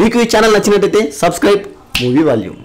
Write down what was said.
మీకు ఈ ఛానల్ నచ్చినట్టయితే సబ్స్క్రైబ్ మూవీ వాల్యూమ్